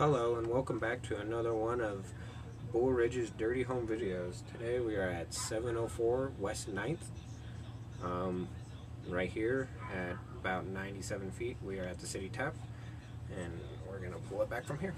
Hello and welcome back to another one of Bull Ridge's Dirty Home Videos. Today we are at 704 West 9th. Um, right here at about 97 feet we are at the city tap and we're going to pull it back from here.